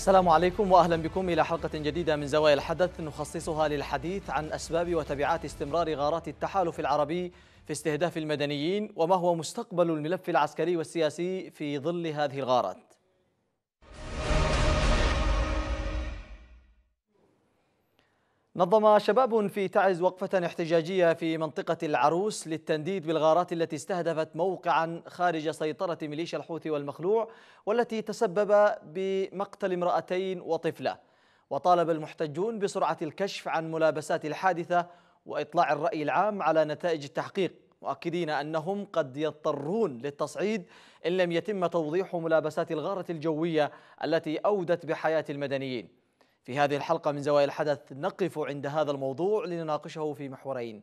السلام عليكم وأهلا بكم إلى حلقة جديدة من زوايا الحدث نخصصها للحديث عن أسباب وتبعات استمرار غارات التحالف العربي في استهداف المدنيين وما هو مستقبل الملف العسكري والسياسي في ظل هذه الغارات. نظم شباب في تعز وقفة احتجاجية في منطقة العروس للتنديد بالغارات التي استهدفت موقعا خارج سيطرة ميليشيا الحوثي والمخلوع والتي تسبب بمقتل امرأتين وطفلة. وطالب المحتجون بسرعة الكشف عن ملابسات الحادثة وإطلاع الرأي العام على نتائج التحقيق مؤكدين أنهم قد يضطرون للتصعيد إن لم يتم توضيح ملابسات الغارة الجوية التي أودت بحياة المدنيين. في هذه الحلقة من زوايا الحدث نقف عند هذا الموضوع لنناقشه في محورين.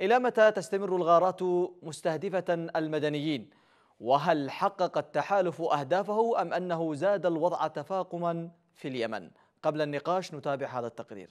إلى متى تستمر الغارات مستهدفة المدنيين؟ وهل حقق التحالف أهدافه أم أنه زاد الوضع تفاقما في اليمن؟ قبل النقاش نتابع هذا التقرير.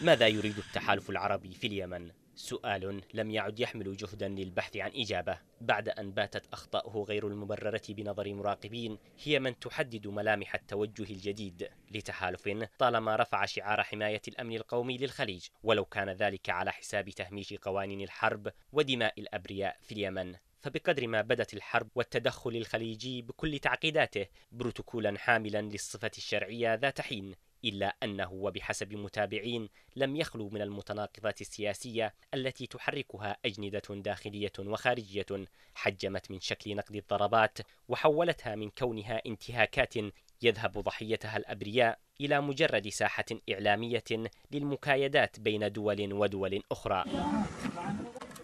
ماذا يريد التحالف العربي في اليمن؟ سؤال لم يعد يحمل جهدا للبحث عن إجابة بعد أن باتت أخطاؤه غير المبررة بنظر مراقبين هي من تحدد ملامح التوجه الجديد. لتحالف طالما رفع شعار حماية الأمن القومي للخليج ولو كان ذلك على حساب تهميش قوانين الحرب ودماء الأبرياء في اليمن. فبقدر ما بدت الحرب والتدخل الخليجي بكل تعقيداته بروتوكولا حاملا للصفة الشرعية ذات حين إلا أنه وبحسب متابعين لم يخلو من المتناقضات السياسية التي تحركها أجندة داخلية وخارجية حجمت من شكل نقد الضربات وحولتها من كونها انتهاكات يذهب ضحيتها الأبرياء إلى مجرد ساحة إعلامية للمكايدات بين دول ودول أخرى.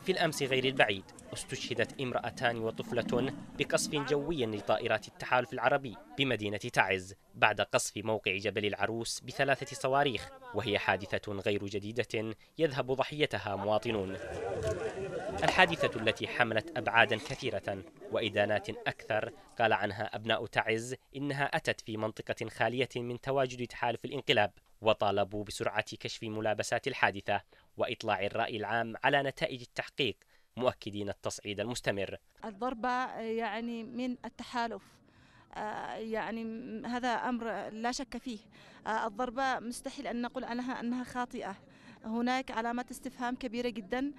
في الأمس غير البعيد استشهدت امرأتان وطفلة بقصف جوي لطائرات التحالف العربي بمدينة تعز بعد قصف موقع جبل العروس بثلاثة صواريخ وهي حادثة غير جديدة يذهب ضحيتها مواطنون. الحادثة التي حملت أبعادا كثيرة وإدانات أكثر قال عنها أبناء تعز إنها أتت في منطقة خالية من تواجد تحالف الانقلاب. وطالبوا بسرعة كشف ملابسات الحادثة وإطلاع الرأي العام على نتائج التحقيق مؤكدين التصعيد المستمر. الضربة يعني من التحالف. يعني هذا أمر لا شك فيه. الضربة مستحيل أن نقول عنها أنها خاطئة. هناك علامات استفهام كبيرة جدا.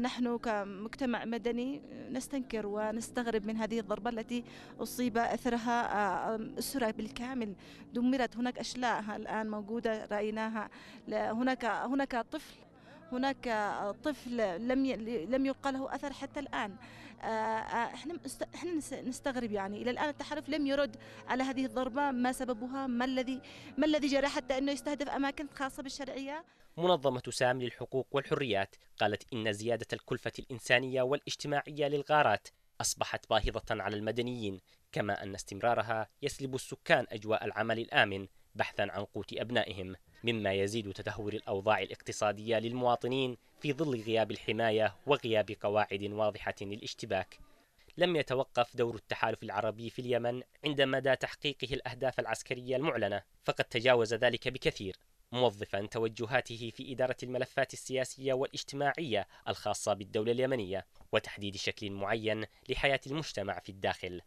نحن كمجتمع مدني نستنكر ونستغرب من هذه الضربة التي أصيب أثرها أسرة بالكامل. دمرت هناك أشلاء الآن موجودة رأيناها. هناك هناك طفل هناك طفل لم لم يبقى له أثر حتى الآن. إحنا إحنا نستغرب يعني. إلى الآن التحالف لم يرد على هذه الضربة. ما سببها؟ ما الذي ما الذي جرى حتى أنه يستهدف أماكن خاصة بالشرعية؟ منظمة سام للحقوق والحريات قالت إن زيادة الكلفة الإنسانية والاجتماعية للغارات أصبحت باهظة على المدنيين كما أن استمرارها يسلب السكان أجواء العمل الآمن بحثا عن قوت أبنائهم مما يزيد تدهور الأوضاع الاقتصادية للمواطنين في ظل غياب الحماية وغياب قواعد واضحة للاشتباك. لم يتوقف دور التحالف العربي في اليمن عند مدى تحقيقه الأهداف العسكرية المعلنة فقد تجاوز ذلك بكثير. موظفا توجهاته في إدارة الملفات السياسية والاجتماعية الخاصة بالدولة اليمنية وتحديد شكل معين لحياة المجتمع في الداخل.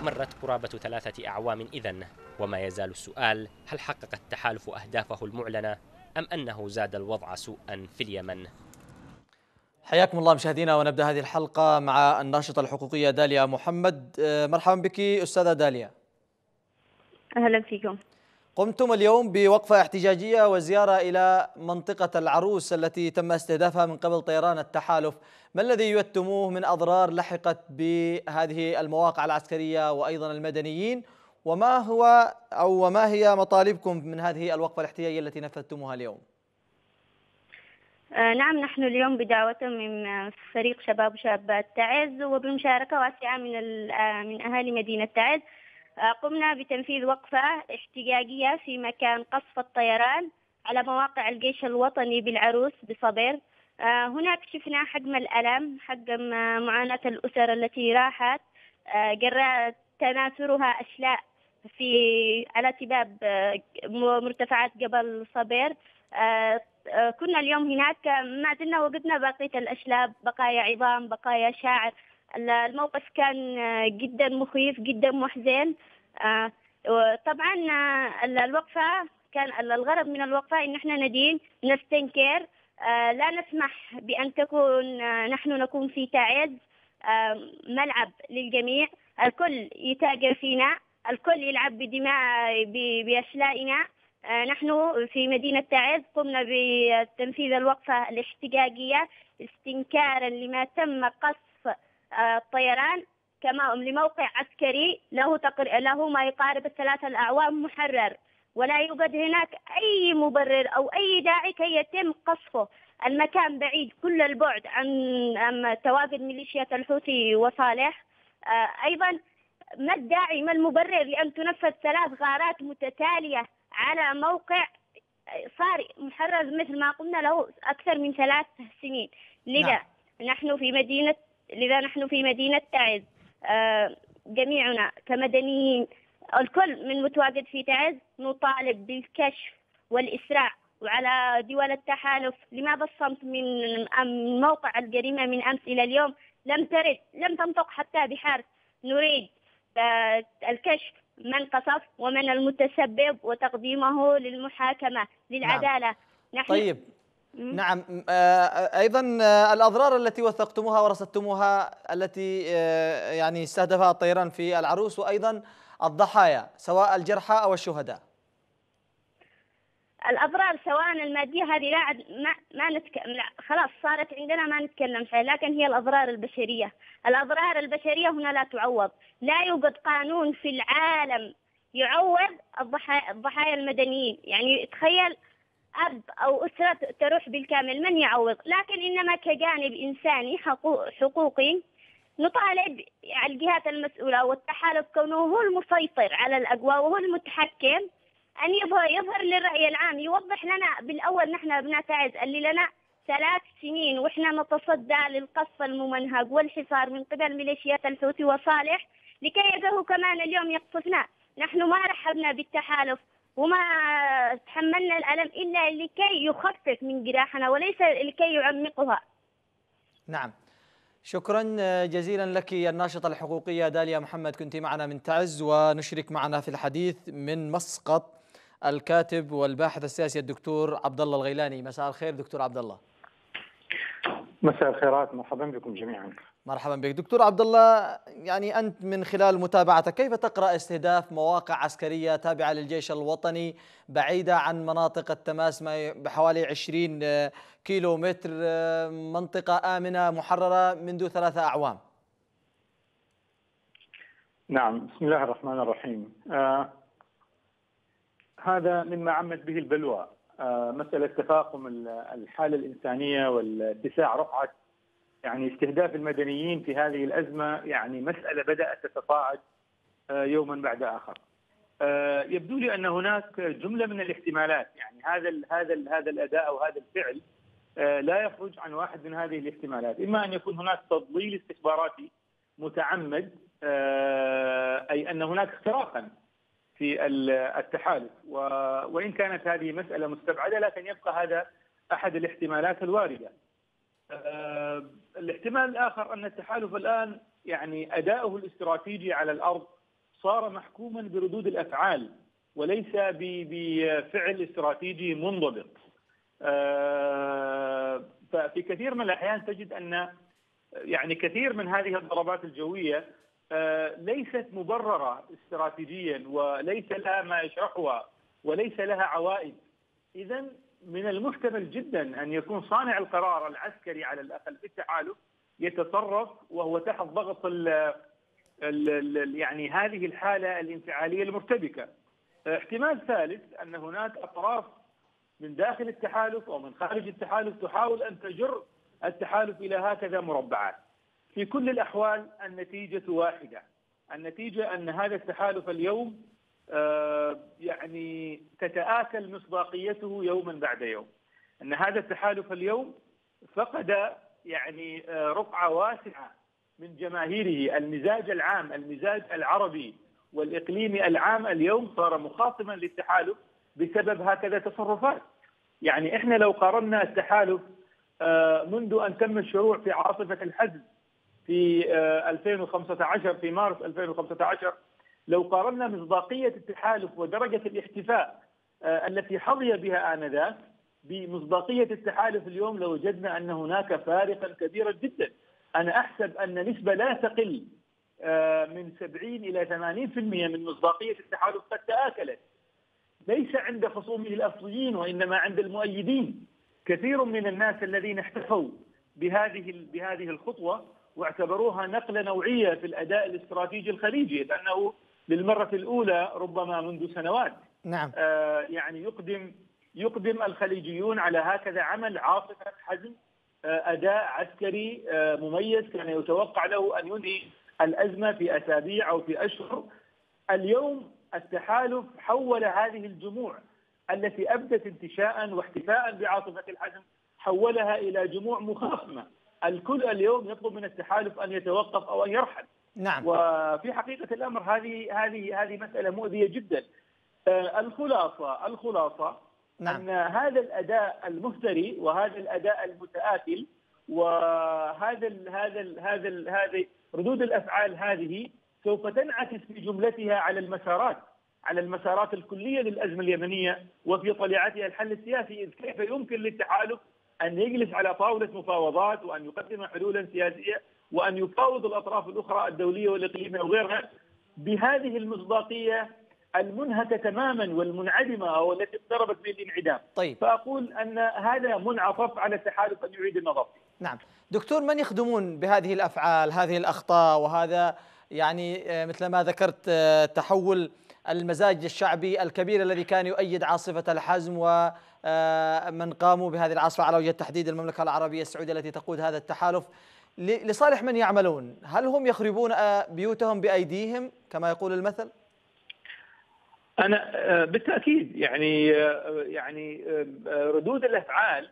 مرت قرابة ثلاثة أعوام إذن وما يزال السؤال هل حقق التحالف أهدافه المعلنة أم أنه زاد الوضع سوءا في اليمن؟ حياكم الله مشاهدينا ونبدأ هذه الحلقة مع الناشطة الحقوقية داليا محمد. مرحبا بك أستاذة داليا. أهلا فيكم. قمتم اليوم بوقفة احتجاجية وزيارة إلى منطقة العروس التي تم استهدافها من قبل طيران التحالف. ما الذي يتموه من أضرار لحقت بهذه المواقع العسكرية وأيضا المدنيين؟ وما هو أو وما هي مطالبكم من هذه الوقفة الاحتجاجية التي نفذتموها اليوم؟ آه نعم نحن اليوم بدعوة من فريق شباب وشابات تعز وبمشاركة واسعة من من أهالي مدينة تعز. قمنا بتنفيذ وقفة احتجاجية في مكان قصف الطيران على مواقع الجيش الوطني بالعروس بصبير هناك شفنا حجم الألم حجم معاناة الأسر التي راحت. جراء تناثرها أشلاء في على تباب مرتفعات جبل صبير كنا اليوم هناك ما زلنا وجدنا بقية الأشلاء بقايا عظام بقايا شعر الموقف كان جدا مخيف جدا محزن. طبعا الوقفة كان الغرض من الوقفة إن إحنا ندين نستنكر. لا نسمح بأن تكون نحن نكون في تعز ملعب للجميع. الكل يتاجر فينا الكل يلعب بدماء بأشلائنا. آه، نحن في مدينة تعز قمنا بتنفيذ الوقفة الاحتجاجية استنكارا لما تم قصف آه، الطيران كما لموقع عسكري له تقر... له ما يقارب الثلاثة الأعوام محرر. ولا يوجد هناك أي مبرر أو أي داعي كي يتم قصفه. المكان بعيد كل البعد عن تواجد ميليشيات الحوثي وصالح. آه، أيضا ما الداعي ما المبرر لأن تنفذ ثلاث غارات متتالية على موقع صار محرز مثل ما قلنا له أكثر من ثلاث سنين. لذا نعم. نحن في مدينة لذا نحن في مدينة تعز. آه، جميعنا كمدنيين الكل من متواجد في تعز نطالب بالكشف والإسراع وعلى دول التحالف. لماذا الصمت من موقع الجريمة من أمس إلى اليوم؟ لم ترد لم تنطق حتى بحرف نريد آه، الكشف من قصف ومن المتسبب وتقديمه للمحاكمة للعدالة. نعم. نحن طيب. نعم. آه، أيضا آه، الأضرار التي وثقتموها ورصدتموها التي يعني استهدفها الطيران في العروس وأيضا الضحايا سواء الجرحى أو الشهداء. الأضرار سواء المادية هذه لا ما, ما نتكلم لا خلاص صارت عندنا ما نتكلم فيها لكن هي الأضرار البشرية. الأضرار البشرية هنا لا تعوض. لا يوجد قانون في العالم يعوض الضحايا, الضحايا المدنيين. يعني تخيل أب أو أسرة تروح بالكامل من يعوض؟ لكن إنما كجانب إنساني حقوقي نطالب الجهات المسؤولة والتحالف كونه هو المسيطر على الأجواء وهو المتحكم أن يظهر, للرأي العام يوضح لنا بالأول نحن أبناء تعز اللي لنا ثلاث سنين وإحنا نتصدى للقصف الممنهج والحصار من قبل ميليشيات الحوثي وصالح لكي يبهوا كمان اليوم يقصفنا. نحن ما رحبنا بالتحالف وما تحملنا الألم إلا لكي يخفف من جراحنا وليس لكي يعمقها. نعم. شكرا جزيلا لك الناشطة الحقوقية داليا محمد. كنت معنا من تعز ونشرك معنا في الحديث من مسقط الكاتب والباحث السياسي الدكتور عبد الله الغيلاني. مساء الخير دكتور عبد الله مساء الخيرات. مرحبا بكم جميعا. مرحبا بك. دكتور عبد الله يعني أنت من خلال متابعتك كيف تقرأ استهداف مواقع عسكرية تابعة للجيش الوطني بعيدة عن مناطق التماس بحوالي 20 كيلو متر منطقة آمنة محررة منذ ثلاثة أعوام؟ نعم بسم الله الرحمن الرحيم. آه هذا مما عمت به البلوى. آه مسألة تفاقم الحالة الإنسانية واتساع رقعة يعني استهداف المدنيين في هذه الأزمة يعني مسألة بدأت تتصاعد آه، يوما بعد آخر. آه، يبدو لي أن هناك جملة من الاحتمالات يعني هذا هذا هذا الأداء أو هذا الفعل آه، لا يخرج عن واحد من هذه الاحتمالات، إما أن يكون هناك تضليل استخباراتي متعمد أي أن هناك اختراقا في التحالف وإن كانت هذه مسألة مستبعدة لكن يبقى هذا أحد الاحتمالات الواردة. الاحتمال الآخر أن التحالف الآن يعني أداؤه الاستراتيجي على الأرض صار محكوما بردود الأفعال وليس بفعل استراتيجي منضبط. آه، ففي كثير من الأحيان تجد أن يعني كثير من هذه الضربات الجوية آه، ليست مبررة استراتيجيا وليس لها ما يشرحها وليس لها عوائد. اذا من المحتمل جدا أن يكون صانع القرار العسكري على الأقل في التحالف يتصرف وهو تحت ضغط ال ال ال يعني هذه الحالة الانفعالية المرتبكة. احتمال ثالث أن هناك أطراف من داخل التحالف أو من خارج التحالف تحاول أن تجر التحالف إلى هكذا مربعات. في كل الأحوال النتيجة واحدة. النتيجة أن هذا التحالف اليوم يعني تتآكل مصداقيته يوما بعد يوم. أن هذا التحالف اليوم فقد يعني آه، رقعة واسعة من جماهيره. المزاج العام المزاج العربي والإقليمي العام اليوم صار مخاصما للتحالف بسبب هكذا تصرفات. يعني إحنا لو قارنا التحالف آه، منذ أن تم الشروع في عاصفة الحزم في 2015 في مارس 2015 لو قارنا مصداقية التحالف ودرجة الاحتفاء آه، التي حظي بها آنذاك بمصداقية التحالف اليوم لوجدنا أن هناك فارقا كبيرا جدا. أنا أحسب أن نسبة لا تقل آه، من 70 إلى 80% من مصداقية التحالف قد تآكلت. ليس عند خصومه الأصليين وإنما عند المؤيدين. كثير من الناس الذين احتفوا بهذه بهذه الخطوة واعتبروها نقلة نوعية في الأداء الاستراتيجي الخليجي لأنه للمرة الأولى ربما منذ سنوات. نعم. آه يعني يقدم يقدم الخليجيون على هكذا عمل عاصفه حزم. آه أداء عسكري آه مميز. كان يتوقع له أن ينهي الأزمة في أسابيع أو في أشهر. اليوم التحالف حول هذه الجموع التي أبدت انتشاء واحتفاء بعاصفه الحزم حولها إلى جموع مخاصمة. الكل اليوم يطلب من التحالف أن يتوقف أو أن يرحل. نعم وفي حقيقة الأمر هذه هذه هذه مسألة مؤذية جدا آه، الخلاصه الخلاصة نعم. أن هذا الأداء المهتري وهذا الأداء المتآكل وهذا ال هذا ال هذا ال هذه ردود الأفعال هذه سوف تنعكس في جملتها على المسارات على المسارات الكلية للأزمة اليمنية وفي طليعتها الحل السياسي إذ كيف يمكن للتحالف أن يجلس على طاولة مفاوضات وأن يقدم حلولا سياسية وأن يفاوض الأطراف الأخرى الدولية والإقليمية وغيرها بهذه المصداقية المنهكة تماما والمنعدمة أو التي اقتربت من الانعدام. طيب فأقول أن هذا منعطف على التحالف أن يعيد النظر. نعم، دكتور من يخدمون بهذه الأفعال، هذه الأخطاء وهذا يعني آه، مثل ما ذكرت آه، تحول المزاج الشعبي الكبير الذي كان يؤيد عاصفة الحزم و آه، قاموا بهذه العاصفة على وجه التحديد المملكة العربية السعودية التي تقود هذا التحالف لصالح من يعملون. هل هم يخربون آه، بيوتهم بأيديهم كما يقول المثل؟ أنا آه، بالتأكيد يعني يعني ردود الأفعال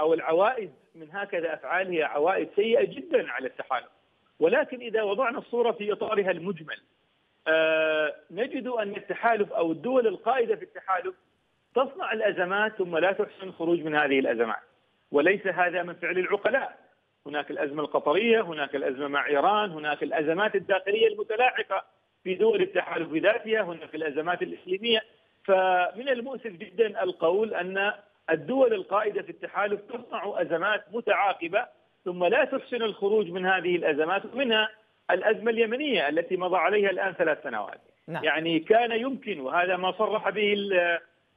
أو العوائد من هكذا أفعال هي عوائد سيئة جدا على التحالف. ولكن إذا وضعنا الصورة في إطارها المجمل نجد أن التحالف أو الدول القائدة في التحالف تصنع الأزمات ثم لا تحسن الخروج من هذه الأزمات. وليس هذا من فعل العقلاء. هناك الأزمة القطرية هناك الأزمة مع إيران هناك الأزمات الداخلية المتلاحقة في دول التحالف بذاتها هناك الأزمات الاقليميه فمن المؤسف جدا القول أن الدول القائدة في التحالف تصنع أزمات متعاقبة ثم لا تحسن الخروج من هذه الأزمات ومنها الأزمة اليمنية التي مضى عليها الآن ثلاث سنوات نعم. يعني كان يمكن وهذا ما صرح به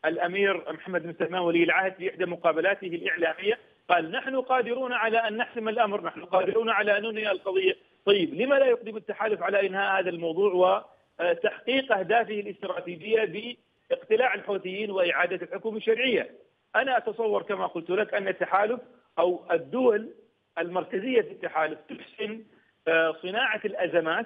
الأمير محمد بن سلمان ولي العهد في إحدى مقابلاته الإعلامية قال نحن قادرون على أن نحسم الأمر، نحن قادرون على أن ننهي القضية، طيب لما لا يقدم التحالف على إنهاء هذا الموضوع وتحقيق أهدافه الاستراتيجية باقتلاع الحوثيين وإعادة الحكومة الشرعية؟ أنا أتصور كما قلت لك أن التحالف أو الدول المركزية في التحالف تحسن آه، صناعة الأزمات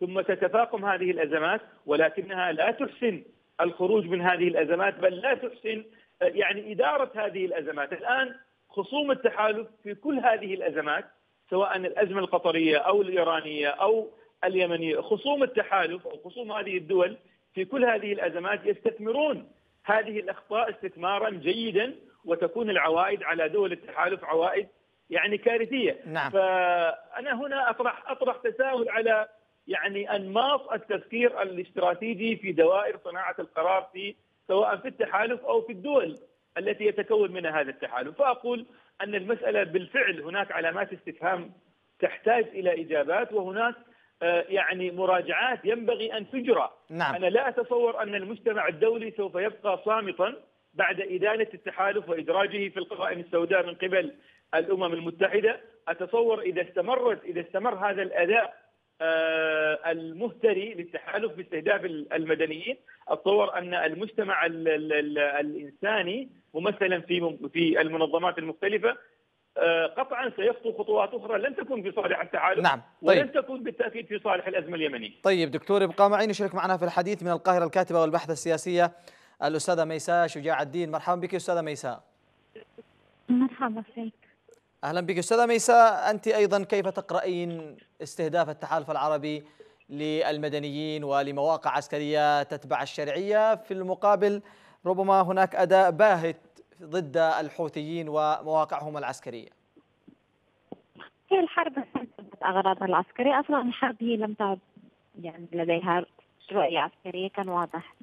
ثم تتفاقم هذه الأزمات ولكنها لا تحسن الخروج من هذه الأزمات بل لا تحسن يعني إدارة هذه الأزمات، الآن خصوم التحالف في كل هذه الأزمات سواء الأزمة القطرية أو الإيرانية أو اليمنية، خصوم التحالف أو خصوم هذه الدول في كل هذه الأزمات يستثمرون هذه الأخطاء استثمارا جيدا وتكون العوائد على دول التحالف عوائد يعني كارثية. نعم. فأنا هنا أطرح أطرح تساؤل على يعني أنماط التفكير الاستراتيجي في دوائر صناعة القرار في سواء في التحالف أو في الدول التي يتكون منها هذا التحالف، فأقول أن المسألة بالفعل هناك علامات استفهام تحتاج إلى إجابات وهناك آه، يعني مراجعات ينبغي أن تجرى. نعم. أنا لا أتصور أن المجتمع الدولي سوف يبقى صامتا بعد إدانة التحالف وإدراجه في القوائم السوداء من قبل الأمم المتحدة، أتصور إذا استمرت إذا استمر هذا الأداء آه، المهتري للتحالف باستهداف المدنيين أتصور أن المجتمع ال ال ال الإنساني ممثلا في في المنظمات المختلفة آه، قطعا سيخطو خطوات أخرى لن تكون في صالح التحالف نعم طيب. ولن تكون بالتأكيد في صالح الأزمة اليمنية. طيب دكتور ابقى معي نشرك معنا في الحديث من القاهرة الكاتبة والبحث السياسية الأستاذة ميساء شجاع الدين مرحبا بك أستاذة ميساء. مرحبا فيك. أهلا بك. أستاذة ميساء أنت أيضا كيف تقرأين استهداف التحالف العربي للمدنيين ولمواقع عسكرية تتبع الشرعية؟ في المقابل ربما هناك أداء باهت ضد الحوثيين ومواقعهم العسكرية. هي الحرب استنفذت اغراضها العسكرية، أصلا الحرب هي لم تعد يعني لديها رؤية عسكرية كان واضح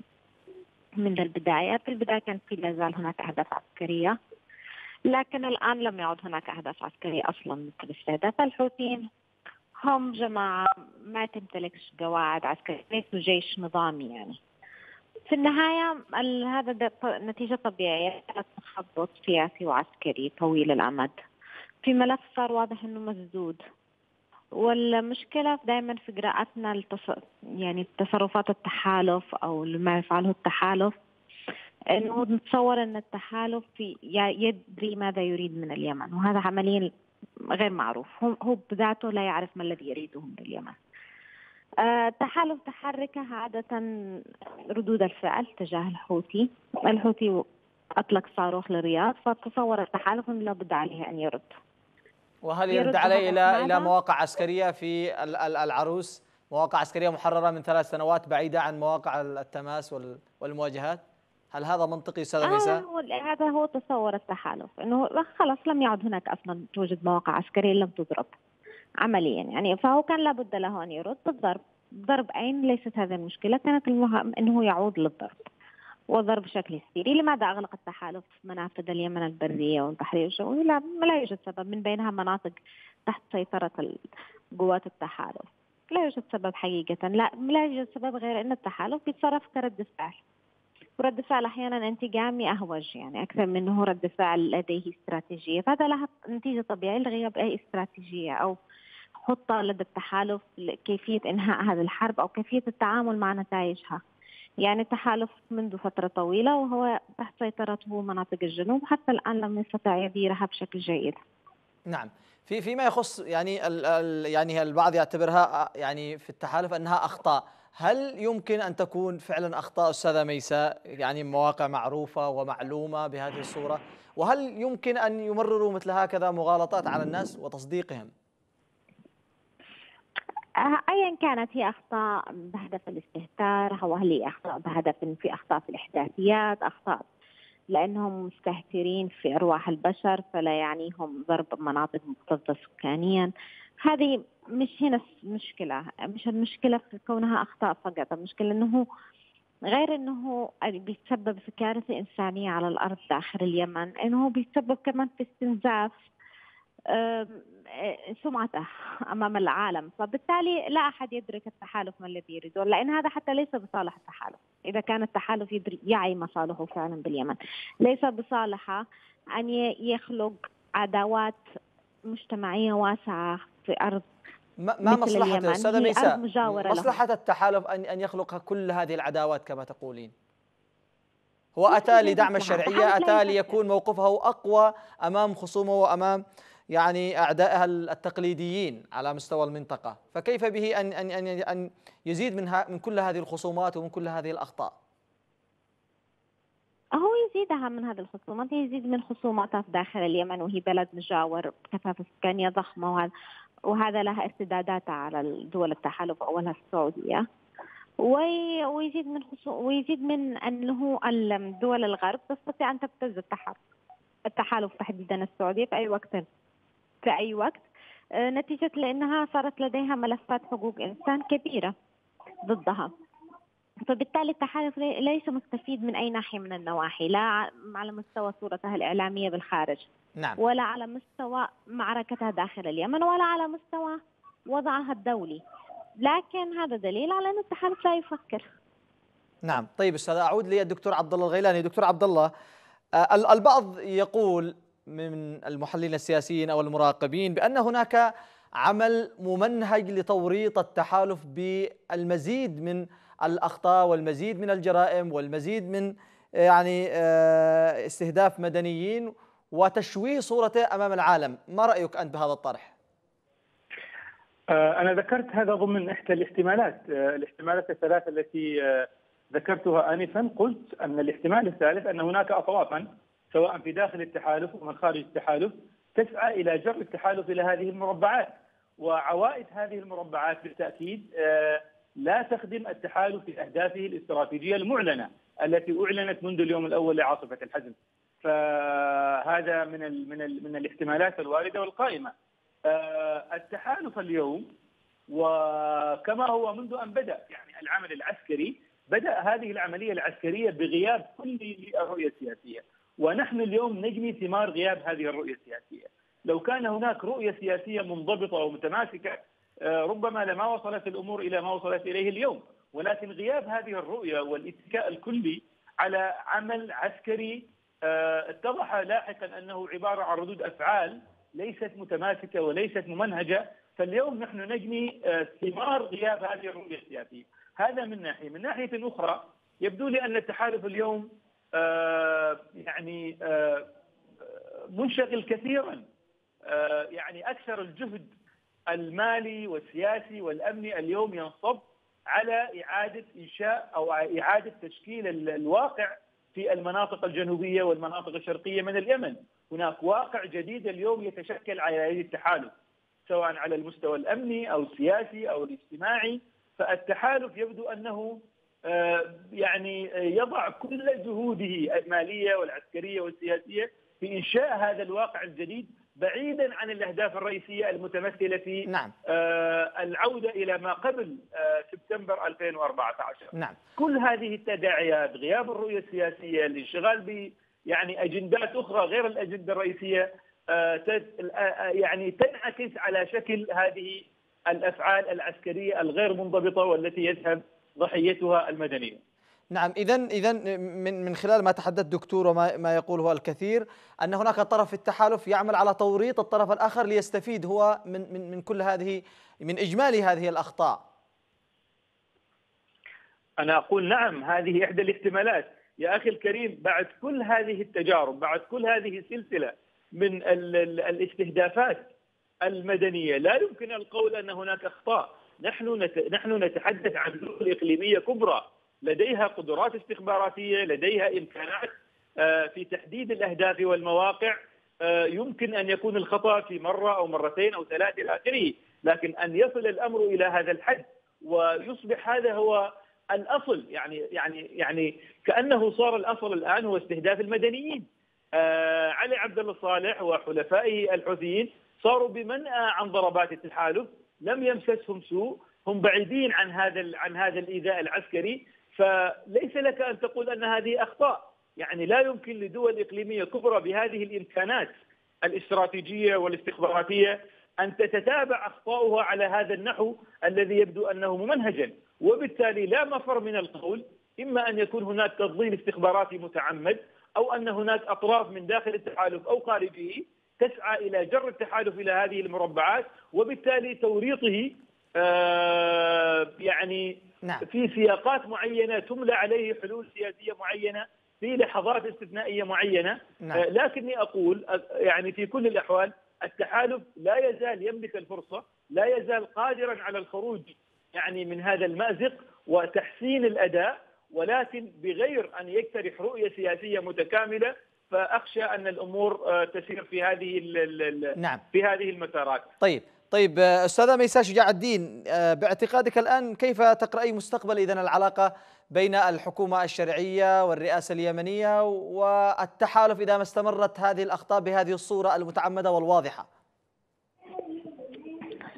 من البداية. في البداية كان في لازال هناك أهداف عسكرية. لكن الآن لم يعد هناك أهداف عسكرية أصلا مثل استهداف الحوثيين. هم جماعة ما تمتلكش قواعد عسكرية ليسوا جيش نظامي يعني. في النهاية هذا نتيجة طبيعية تخبط سياسي وعسكري طويل الأمد. في ملف صار واضح أنه مسدود. والمشكلة دائما في قراءتنا التص... يعني تصرفات التحالف أو ما يفعله التحالف. إنه نتصور إن التحالف في يدري ماذا يريد من اليمن وهذا عمليا غير معروف. هو بذاته لا يعرف ما الذي يريده من اليمن. التحالف آه، تحرك عادة ردود الفعل تجاه الحوثي. الحوثي أطلق صاروخ للرياض فتصور التحالف أنه لابد عليه أن يرد. وهل يرد عليه إلى إلى مواقع عسكرية في العروس. مواقع عسكرية محررة من ثلاث سنوات بعيدة عن مواقع التماس والمواجهات؟ هل هذا منطقي أستاذة آه ميساء؟ هذا هو تصور التحالف إنه خلاص لم يعد هناك أصلا توجد مواقع عسكرية لم تضرب عمليا يعني فهو كان لابد له أن يرد بالضرب. ضرب أين؟ ليست هذه المشكلة كانت المهم إنه يعود للضرب والضرب بشكل هستيري. لماذا أغلق التحالف منافذ اليمن البرية والبحريه والجويه لا لا يوجد سبب. من بينها مناطق تحت سيطرة قوات التحالف. لا يوجد سبب حقيقة. لا لا يوجد سبب غير إن التحالف بيتصرف كرد فعل. ورد فعل أحيانا انتقامي أهوج يعني أكثر من إنه رد فعل لديه استراتيجية. فهذا لها نتيجة طبيعية لغياب أي استراتيجية أو خطة لدى التحالف كيفيه إنهاء هذه الحرب أو كيفية التعامل مع نتائجها. يعني التحالف منذ فترة طويلة وهو تحت سيطرته مناطق الجنوب حتى الآن لم يستطع يديرها بشكل جيد. نعم. في فيما يخص يعني ال يعني البعض يعتبرها يعني في التحالف أنها أخطاء. هل يمكن أن تكون فعلا أخطاء أستاذة ميساء؟ يعني مواقع معروفة ومعلومة بهذه الصورة. وهل يمكن أن يمرروا مثل هكذا مغالطات على الناس وتصديقهم؟ أه، ايا كانت هي أخطاء بهدف الاستهتار أو هل هي أخطاء بهدف في أخطاء في الإحداثيات أخطاء لأنهم مستهترين في أرواح البشر فلا يعنيهم ضرب مناطق مكتظه سكانيا. هذه مش هنا المشكلة مش المشكلة في كونها أخطاء فقط المشكلة أنه غير أنه بيتسبب في كارثة إنسانية على الأرض داخل اليمن أنه بيتسبب كمان في استنزاف سمعته أمام العالم. فبالتالي لا أحد يدرك التحالف ما الذي يريده لأن هذا حتى ليس بصالح التحالف. إذا كان التحالف يعي مصالحه فعلا باليمن. ليس بصالحه أن يخلق عداوات مجتمعية واسعة في أرض ما, ما مصلحة أستاذة ميساء؟ مصلحة لهم. التحالف أن أن يخلق كل هذه العداوات كما تقولين. هو أتى لدعم الشرعية أتى ليكون موقفه أقوى أمام خصومه وأمام يعني أعدائها التقليديين على مستوى المنطقة. فكيف به أن أن أن, أن يزيد من من كل هذه الخصومات ومن كل هذه الأخطاء؟ هو يزيدها من هذه الخصومات يزيد من خصوماتها داخل اليمن وهي بلد مجاور كثافة سكانية ضخمة وهذا وهذا لها ارتدادات على دول التحالف أولها السعودية. ويزيد من ويزيد من أنه دول الغرب تستطيع أن تبتز التحالف التحالف تحديدا السعودية في أي وقت في أي وقت. آه، نتيجة لأنها صارت لديها ملفات حقوق إنسان كبيرة ضدها. فبالتالي التحالف ليس مستفيد من أي ناحية من النواحي لا على مستوى صورتها الإعلامية بالخارج. نعم. ولا على مستوى معركتها داخل اليمن ولا على مستوى وضعها الدولي. لكن هذا دليل على أن التحالف لا يفكر. نعم. طيب أستاذ أعود للدكتور عبد الله الغيلاني. دكتور عبد الله آه، البعض يقول من المحللين السياسيين أو المراقبين بأن هناك عمل ممنهج لتوريط التحالف بالمزيد من الأخطاء والمزيد من الجرائم والمزيد من يعني آه، استهداف مدنيين وتشويه صورته أمام العالم، ما رأيك أنت بهذا الطرح؟ آه، أنا ذكرت هذا ضمن إحدى الاحتمالات، آه، الاحتمالات الثلاثه التي ذكرتها انفا قلت أن الاحتمال الثالث أن هناك اطرافا سواء في داخل التحالف ومن خارج التحالف تسعى إلى جر التحالف إلى هذه المربعات وعوائد هذه المربعات بالتأكيد لا تخدم التحالف في أهدافه الاستراتيجية المعلنة التي أعلنت منذ اليوم الأول لعاصفة الحزم. فهذا من ال من ال من الاحتمالات الوارده والقائمه. آه، التحالف اليوم وكما هو منذ أن بدأ يعني العمل العسكري بدأ هذه العملية العسكرية بغياب كل الرؤية السياسية. ونحن اليوم نجني ثمار غياب هذه الرؤية السياسية. لو كان هناك رؤية سياسية منضبطة ومتماسكة آه، ربما لما وصلت الأمور إلى ما وصلت إليه اليوم. ولكن غياب هذه الرؤية والاتكاء الكلي على عمل عسكري اتضح لاحقا أنه عبارة عن ردود أفعال ليست متماسكة وليست ممنهجة فاليوم نحن نجني آه، ثمار غياب هذه الرؤية السياسية. هذا من ناحية. من ناحية أخرى يبدو لي أن التحالف اليوم يعني منشغل كثيرا. يعني أكثر الجهد المالي والسياسي والأمني اليوم ينصب على إعادة إنشاء أو إعادة تشكيل الواقع في المناطق الجنوبية والمناطق الشرقية من اليمن، هناك واقع جديد اليوم يتشكل على يد التحالف سواء على المستوى الأمني أو السياسي أو الاجتماعي، فالتحالف يبدو أنه آه، يعني يضع كل جهوده المالية والعسكرية والسياسية في إنشاء هذا الواقع الجديد بعيدا عن الأهداف الرئيسية المتمثلة في نعم. آه العودة إلى ما قبل آه سبتمبر 2014 نعم. كل هذه التداعيات غياب الرؤية السياسية الانشغال ب يعني أجندات أخرى غير الأجندة الرئيسية آه, آه، يعني تنعكس على شكل هذه الأفعال العسكرية الغير منضبطة والتي يذهب ضحيتها المدنيون نعم اذا اذا من من خلال ما تحدث دكتور وما ما يقوله الكثير أن هناك طرف في التحالف يعمل على توريط الطرف الآخر ليستفيد هو من من من كل هذه من إجمال هذه الأخطاء. أنا أقول نعم هذه إحدى الاحتمالات. يا أخي الكريم بعد كل هذه التجارب بعد كل هذه السلسلة من الاستهدافات المدنية لا يمكن القول أن هناك أخطاء. نحن نحن نتحدث عن دول إقليمية كبرى. لديها قدرات استخباراتية لديها إمكانات آه، في تحديد الأهداف والمواقع آه، يمكن أن يكون الخطأ في مرة أو مرتين أو ثلاث إلى آخره. لكن أن يصل الأمر إلى هذا الحد ويصبح هذا هو الأصل يعني يعني يعني كأنه صار الأصل الآن هو استهداف المدنيين. آه علي عبد الله صالح وحلفائه الحوثيين صاروا بمنأى عن ضربات التحالف لم يمسسهم سوء هم بعيدين عن هذا عن هذا الإيذاء العسكري. فليس لك أن تقول أن هذه أخطاء. يعني لا يمكن لدول إقليمية كبرى بهذه الإمكانات الاستراتيجية والاستخباراتية أن تتتابع أخطاؤها على هذا النحو الذي يبدو أنه ممنهجا. وبالتالي لا مفر من القول إما أن يكون هناك تضليل استخباراتي متعمد أو أن هناك أطراف من داخل التحالف أو خارجه تسعى إلى جر التحالف إلى هذه المربعات وبالتالي توريطه آه يعني نعم. في سياقات معينة تملى عليه حلول سياسية معينة في لحظات استثنائية معينة نعم. آه، لكني أقول آه، يعني في كل الأحوال التحالف لا يزال يملك الفرصة لا يزال قادرا على الخروج يعني من هذا المأزق وتحسين الأداء ولكن بغير أن يقترح رؤية سياسية متكاملة فأخشى أن الأمور آه، تسير في هذه نعم. في هذه المسارات. طيب طيب أستاذة ميساء شجاع الدين آه، باعتقادك الآن كيف تقرأي مستقبل اذا العلاقة بين الحكومة الشرعية والرئاسة اليمنية والتحالف إذا ما استمرت هذه الأخطاء بهذه الصورة المتعمدة والواضحة؟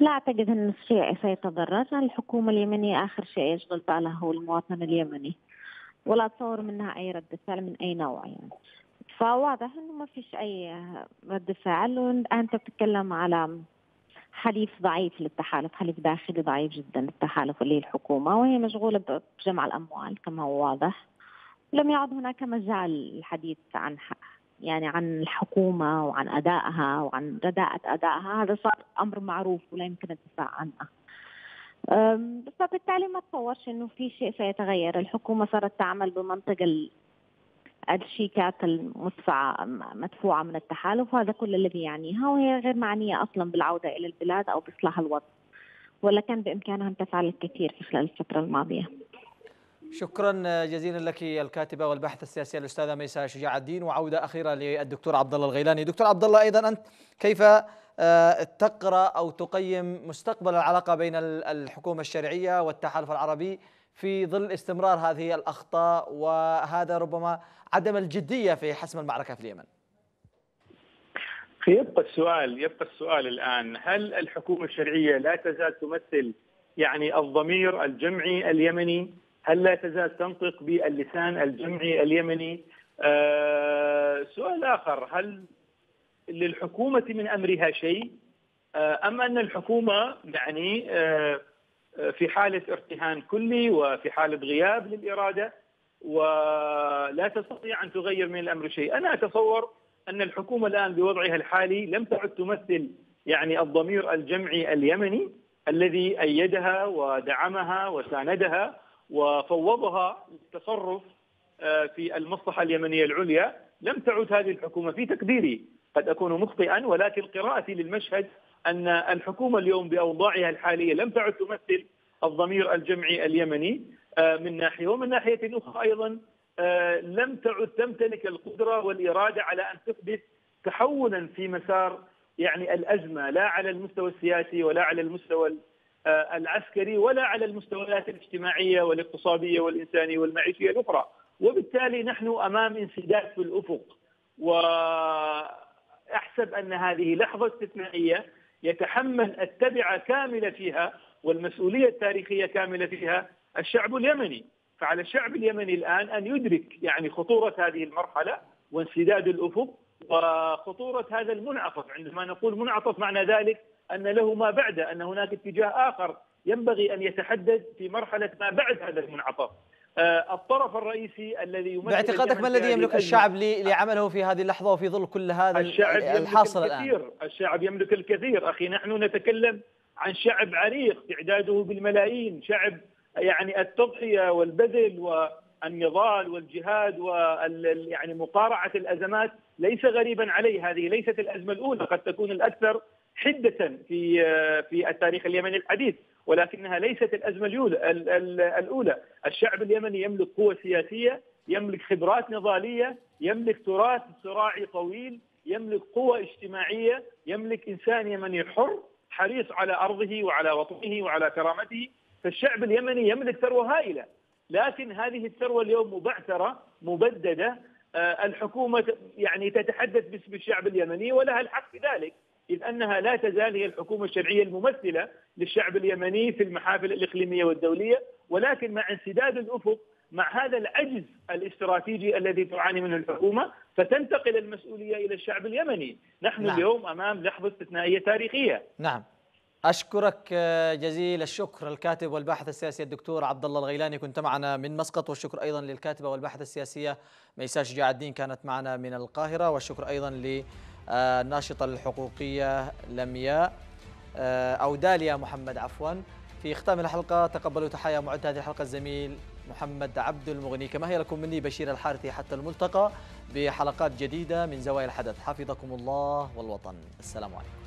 لا أعتقد أن الشيء سيتضرر، الحكومة اليمنية آخر شيء يشغل بالها هو المواطن اليمني. ولا أتصور منها أي رد فعل من أي نوع يعني. فواضح إنه ما فيش أي رد فعل وأنت بتتكلم على حليف ضعيف للتحالف حليف داخلي ضعيف جدا للتحالف اللي هي الحكومة وهي مشغولة بجمع الأموال كما هو واضح. لم يعد هناك مجال للحديث عن يعني عن الحكومة وعن أدائها وعن رداءة أدائها. هذا صار أمر معروف ولا يمكن الدفاع عنه. فبالتالي ما تصورش إنه في شيء سيتغير. الحكومة صارت تعمل بمنطق الشيكات المدفعة مدفوعة من التحالف وهذا كل الذي يعنيها وهي غير معنية أصلا بالعودة إلى البلاد أو بإصلاح الوضع ولا كان بإمكانها أن تفعل الكثير في خلال الفترة الماضية. شكرا جزيلا لك الكاتبة والباحثة السياسية الأستاذة ميساء شجاع الدين وعودة أخيرة للدكتور عبد الله الغيلاني، دكتور عبد الله أيضا أنت كيف آه، تقرأ أو تقيم مستقبل العلاقة بين الحكومة الشرعية والتحالف العربي في ظل استمرار هذه الأخطاء وهذا ربما عدم الجدية في حسم المعركة في اليمن؟ يبقى السؤال يبقى السؤال الآن هل الحكومة الشرعية لا تزال تمثل يعني الضمير الجمعي اليمني؟ هل لا تزال تنطق باللسان الجمعي اليمني؟ آه سؤال آخر هل للحكومة من أمرها شيء؟ آه أم أن الحكومة يعني آه في حالة ارتهان كلي وفي حالة غياب للإرادة ولا تستطيع أن تغير من الأمر شيء، أنا أتصور أن الحكومة الآن بوضعها الحالي لم تعد تمثل يعني الضمير الجمعي اليمني الذي أيدها ودعمها وساندها وفوضها للتصرف في المصلحة اليمنية العليا، لم تعد هذه الحكومة في تقديري قد أكون مخطئا ولكن قراءتي للمشهد أن الحكومة اليوم بأوضاعها الحالية لم تعد تمثل الضمير الجمعي اليمني من ناحية ومن ناحية أخرى أيضا لم تعد تمتلك القدرة والإرادة على أن تحدث تحولا في مسار يعني الأزمة لا على المستوى السياسي ولا على المستوى العسكري ولا على المستويات الاجتماعية والاقتصادية والإنسانية والمعيشية الأخرى. وبالتالي نحن أمام انسداد في الأفق. وأحسب أن هذه لحظة استثنائية يتحمل التبعه كامله فيها والمسؤولية التاريخية كاملة فيها الشعب اليمني. فعلى الشعب اليمني الآن أن يدرك يعني خطورة هذه المرحلة وانسداد الأفق وخطورة هذا المنعطف. عندما نقول منعطف معنى ذلك أن له ما بعد أن هناك اتجاه آخر ينبغي أن يتحدد في مرحلة ما بعد هذا المنعطف. الطرف الرئيسي الذي يمثل باعتقادك ما الذي يملك الشعب لعمله في هذه اللحظة وفي ظل كل هذا الشعب الحاصل الكثير. الان الشعب يملك الكثير. أخي نحن نتكلم عن شعب عريق تعداده بالملايين. شعب يعني التضحية والبذل والنضال والجهاد وال يعني مقارعة الأزمات ليس غريبا عليه. هذه ليست الأزمة الأولى. قد تكون الأكثر حدة في في التاريخ اليمني الحديث ولكنها ليست الأزمة الأولى. الشعب اليمني يملك قوة سياسية يملك خبرات نضالية يملك تراث صراعي طويل يملك قوة اجتماعية يملك إنسان يمني حر حريص على أرضه وعلى وطنه وعلى كرامته. فالشعب اليمني يملك ثروة هائلة. لكن هذه الثروة اليوم مبعثرة مبددة. الحكومة يعني تتحدث باسم الشعب اليمني ولها الحق في ذلك. إذ أنها لا تزال هي الحكومة الشرعية الممثلة للشعب اليمني في المحافل الإقليمية والدولية ولكن مع انسداد الأفق مع هذا العجز الاستراتيجي الذي تعاني منه الحكومة فتنتقل المسؤولية إلى الشعب اليمني، نحن نعم. اليوم أمام لحظة استثنائية تاريخية. نعم. أشكرك جزيل الشكر الكاتب والباحث السياسي الدكتور عبد الله الغيلاني كنت معنا من مسقط والشكر أيضا للكاتبة والباحثة السياسية ميساء شجاع الدين كانت معنا من القاهرة والشكر أيضا للناشطه الحقوقية لمياء أو داليا محمد عفوا. في ختام الحلقة تقبلوا تحايا معد هذه الحلقة الزميل محمد عبد المغني. كما هي لكم مني بشير الحارثي حتى الملتقى بحلقات جديدة من زوايا الحدث. حفظكم الله والوطن. السلام عليكم.